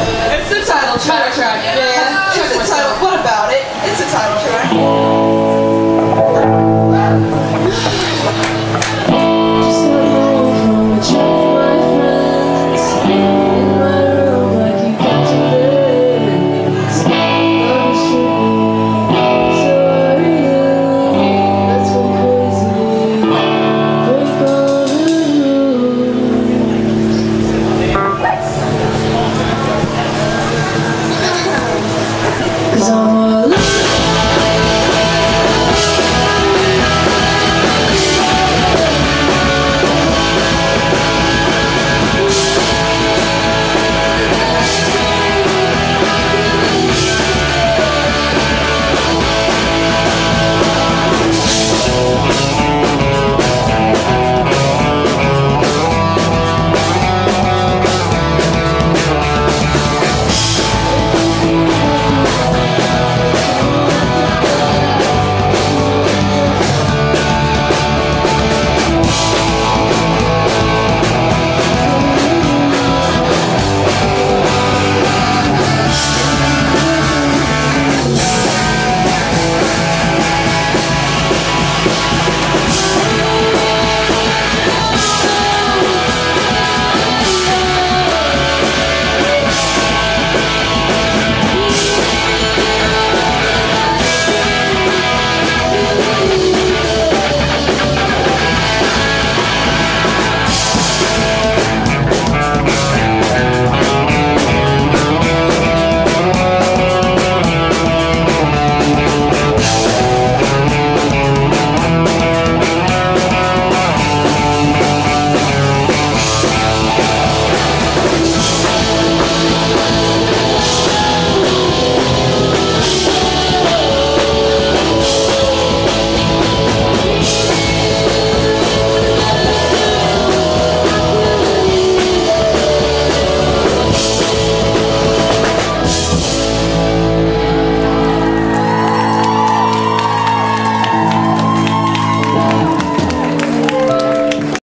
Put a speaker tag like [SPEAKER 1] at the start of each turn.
[SPEAKER 1] It's
[SPEAKER 2] the title, track.